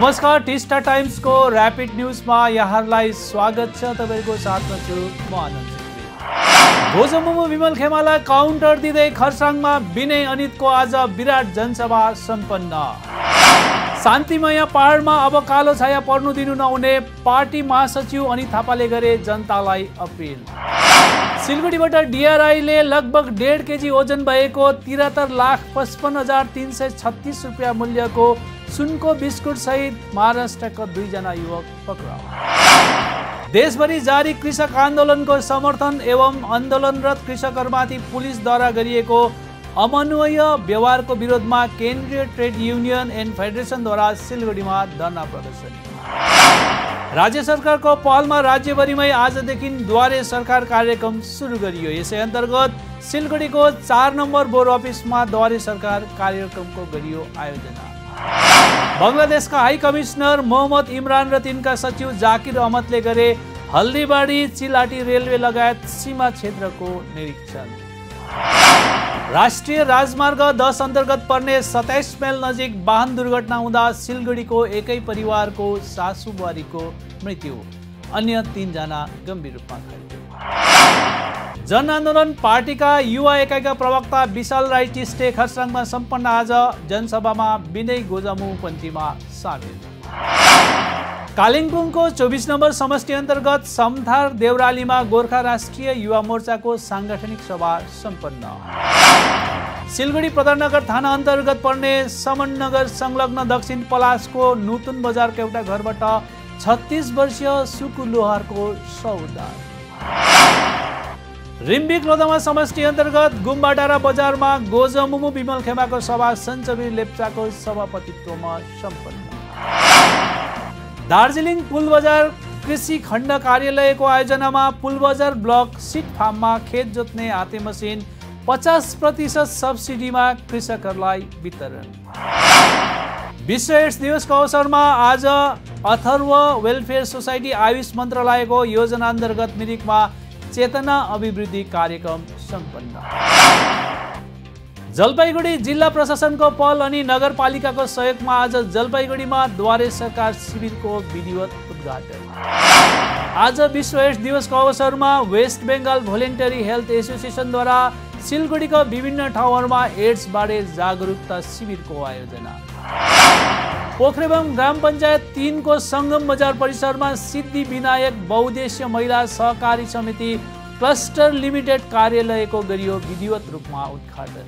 नमस्कार टिस्टा टाइम्सको ऱ्यापिड न्युजमा यहाँहरूलाई स्वागत छ। तपाईँको साथमा छु म आनन्द भोजमुमु विमल खेमालाई काउन्टर दिँदै खरसाङमा विनय अनितको आज विराट जनसभा सम्पन्न। शान्तिमय पहाडमा अब कालो छाया पर्नु दिनु नहुने पार्टी महासचिव अनित थापाले गरे जनतालाई अपिल। सिलगढीबाट डिआरआईले लगभग डेढ केजी ओजन भएको तिहत्तर लाख पचपन्न हजार तिन सय छत्तिस रुपियाँ मूल्यको सुनको बिस्कुट सहित महाराष्ट्रका दुईजना युवक पक्राउ। देशभरि जारी कृषक आन्दोलनको समर्थन एवं आन्दोलनरत कृषकहरूमाथि पुलिसद्वारा गरिएको अमानवीय व्यवहारको विरोधमा केन्द्रीय ट्रेड युनियन एन्ड फेडरेसनद्वारा सिलगढीमा धरना प्रदर्शन। राज्य सरकारको पहलमा राज्यभरिमै आजदेखि द्वारे सरकार कार्यक्रम सुरु गरियो। यसै अन्तर्गत सिलगढीको चार नम्बर बोर्ड अफिसमा द्वारे सरकार कार्यक्रमको गरियो आयोजना। बङ्गलादेशका हाई कमिसनर मोहम्मद इमरान र तिनका सचिव जाकिर अहमदले गरे हल्दीबाडी चिलाटी रेलवे लगायत सीमा क्षेत्रको निरीक्षण। राष्ट्रिय राजमार्ग दस अन्तर्गत पर्ने सत्ताइस माइल नजिक वाहन दुर्घटना हुँदा सिलगढीको एकै परिवारको सासु बुहारीको मृत्यु अन्य तिनजना गम्भीर रूपमा घाइते। जनआन्दोलन पार्टीका युवा एकाइका प्रवक्ता विशाल राई टिस्टे खरसाङमा सम्पन्न आज जनसभामा विनय गोजामु पन्थीमा सामेल। कालिम्पोङको चौबिस नम्बर समष्टि अन्तर्गत समथार देउरालीमा गोर्खा राष्ट्रिय युवा मोर्चाको साङ्गठनिक सभा सम्पन्न। सिलगढी प्रधाननगर थाना अन्तर्गत पर्ने समन नगर संलग्न दक्षिण पलासको नूतन बजारको एउटा घरबाट छत्तिस वर्षीय सुकु लोहारको सौदार रिम्बिक लोधमा समष्टि अन्तर्गत गुम्बाडारा बजारमा गोजमुमु विमल खेमाको सभा सञ्चबीर लेप्चाको सभापतित्वमा सम्पन्न। दार्जिलिङ पुलबजार कृषि खण्ड कार्यालयको आयोजनामा पुलबजार ब्लक सिट फार्ममा खेत जोत्ने हाते मसिन पचास प्रतिशत सब्सिडीमा कृषकहरूलाई वितरण। विश्व एड्स दिवसको अवसरमा आज अथर्व वेलफेयर सोसाइटी आयुष मन्त्रालयको योजना अन्तर्गत मिरिकमा चेतना अभिवृद्धि कार्यक्रम सम्पन्न। जलपाइगुडी जिल्ला प्रशासनको पहल अनि नगरपालिकाको सहयोगमा आज जलपाइगुडीमा द्वारे सरकार शिविरको विधिवत उद्घाटन। आज विश्व एड्स दिवसको अवसरमा वेस्ट बेङ्गाल भोलिन्टरी हेल्थ एसोसिएसनद्वारा सिलगढीका विभिन्न ठाउँहरूमा एड्सबारे जागरुकता शिविरको आयोजना। पोखरेबम ग्राम पञ्चायत तिनको सङ्गम बजार परिसरमा सिद्धि विनायक बहुद्देश्य महिला सहकारी समिति क्लस्टर लिमिटेड कार्यालयको गरियो विधिवत रूपमा उद्घाटन।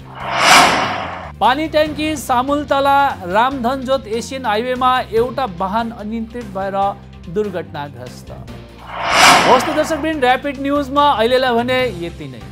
पानी ट्याङ्की सामुलतला रामधनजोत एसियन हाइवेमा एउटा वाहन अनियन्त्रित भएर दुर्घटनाग्रस्त। हवस् दर्शकबिन ऱ्यापिड न्युजमा अहिलेलाई भने यति नै।